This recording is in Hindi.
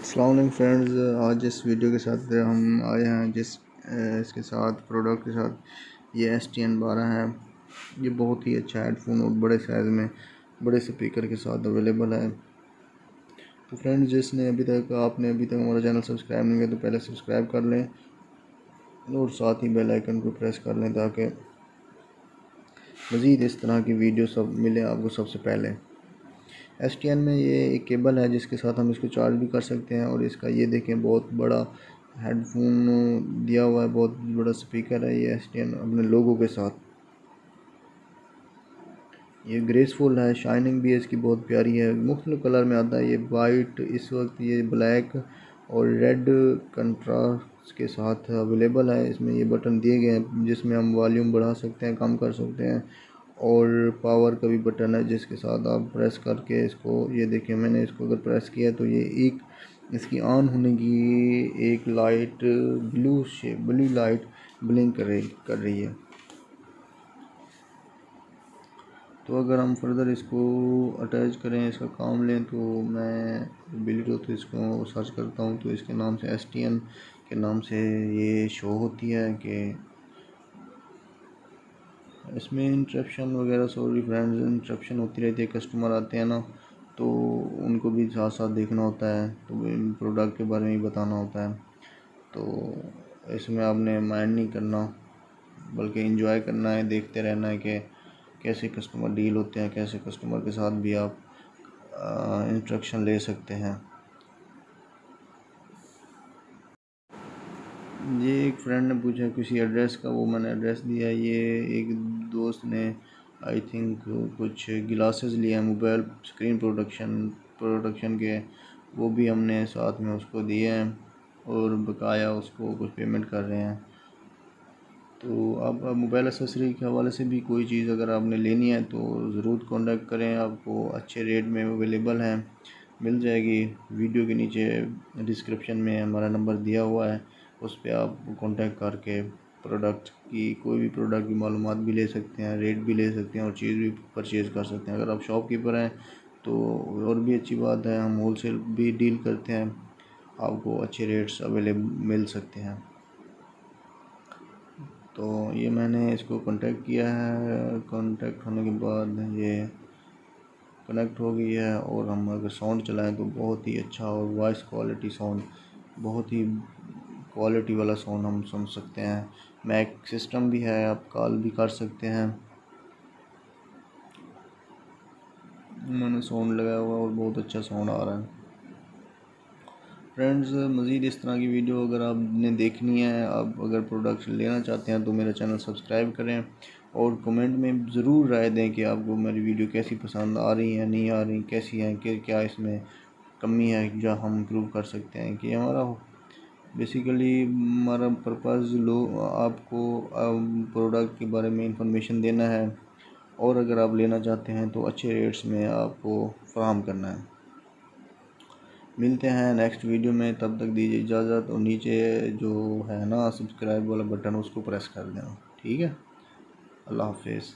अल्लाम फ्रेंड्स आज इस वीडियो के साथ हम आए हैं, जिस इसके साथ प्रोडक्ट के साथ, ये एस टी एन बारह है। ये बहुत ही अच्छा हेडफोन और बड़े साइज़ में, बड़े स्पीकर के साथ अवेलेबल है। तो फ्रेंड्स जिसने अभी तक, आपने अभी तक हमारा चैनल सब्सक्राइब नहीं किया तो पहले सब्सक्राइब कर लें और साथ ही बेल आइकन को प्रेस कर लें ताकि मज़ीद इस तरह की वीडियो सब मिले आपको सबसे पहले। एन में ये एक केबल है जिसके साथ हम इसको चार्ज भी कर सकते हैं और इसका ये देखें बहुत बड़ा हेडफोन दिया हुआ है, बहुत बड़ा स्पीकर है ये एन अपने लोगों के साथ। ये ग्रेसफुल है शाइनिंग भी है, इसकी बहुत प्यारी है। मुख्तलिफ़ कलर में आता है ये वाइट इस वक्त ये ब्लैक और रेड कंट्रास्ट के साथ अवेलेबल है। इसमें ये बटन दिए गए हैं जिसमें हम वॉल्यूम बढ़ा सकते हैं, कम कर सकते हैं। और पावर का भी बटन है जिसके साथ आप प्रेस करके इसको, ये देखिए मैंने इसको अगर प्रेस किया तो ये एक, इसकी ऑन होने की एक light blue shape blue light blink कर रही कर रही है। तो अगर हम फर्दर इसको अटैच करें, इसका काम लें तो मैं ब्लूटूथ इसको सर्च करता हूँ तो इसके नाम से एसटीएन के नाम से ये शो होती है कि इसमें इंट्रप्शन वगैरह सॉरी फ्रेंड्स इंट्रप्शन होती रहती है कस्टमर आते हैं ना तो उनको भी साथ साथ देखना होता है तो प्रोडक्ट के बारे में ही बताना होता है। तो इसमें आपने माइंड नहीं करना, बल्कि इंजॉय करना है, देखते रहना है कि कैसे कस्टमर डील होते हैं, कैसे कस्टमर के साथ भी आप इंस्ट्रक्शन ले सकते हैं। ये एक फ्रेंड ने पूछा, किसी एड्रेस का, वो मैंने एड्रेस दिया, ये एक दोस्त ने आई थिंक कुछ गिलासेस लिए हैं मोबाइल स्क्रीन प्रोडक्शन प्रोडक्शन के, वो भी हमने साथ में उसको दिए हैं और बकाया उसको कुछ पेमेंट कर रहे हैं। तो आप मोबाइल एसेसरी के हवाले से भी कोई चीज़ अगर आपने लेनी है तो ज़रूर कॉन्टेक्ट करें। आपको अच्छे रेट में अवेलेबल हैं। मिल जाएगी। वीडियो के नीचे डिस्क्रिप्शन में हमारा नंबर दिया हुआ है। उस पर आप कॉन्टेक्ट करके प्रोडक्ट की, कोई भी प्रोडक्ट की मालूम भी ले सकते हैं, रेट भी ले सकते हैं और चीज़ भी परचेज़ कर सकते हैं। अगर आप शॉपकीपर हैं तो और भी अच्छी बात है, हम होल सेल भी डील करते हैं, आपको अच्छे रेट्स अवेलेबल मिल सकते हैं। तो ये मैंने इसको कांटेक्ट किया है कांटेक्ट होने के बाद ये कनेक्ट हो गई है और हम अगर साउंड चलाएँ तो बहुत ही अच्छा और वॉइस क्वालिटी साउंड बहुत ही क्वालिटी वाला साउंड हम सुन सकते हैं। मैक सिस्टम भी है, आप कॉल भी कर सकते हैं। मैंने साउंड लगाया हुआ और बहुत अच्छा साउंड आ रहा है। फ्रेंड्स मज़ीद इस तरह की वीडियो अगर आपने देखनी है, आप अगर प्रोडक्ट लेना चाहते हैं तो मेरा चैनल सब्सक्राइब करें और कमेंट में ज़रूर राय दें कि आपको मेरी वीडियो कैसी पसंद आ रही है, नहीं आ रही, कैसी है, कि, क्या इसमें कमी है, जो हम इम्प्रूव कर सकते हैं कि हमारा बेसिकली हमारा पर्पज़ लो, आपको प्रोडक्ट के बारे में इंफॉर्मेशन देना है। और अगर आप लेना चाहते हैं तो अच्छे रेट्स में आपको फ्राहम करना है। मिलते हैं नेक्स्ट वीडियो में। तब तक दीजिए इजाज़त और नीचे जो है ना सब्सक्राइब वाला बटन उसको प्रेस कर देना। ठीक है? अल्लाह हाफिज़।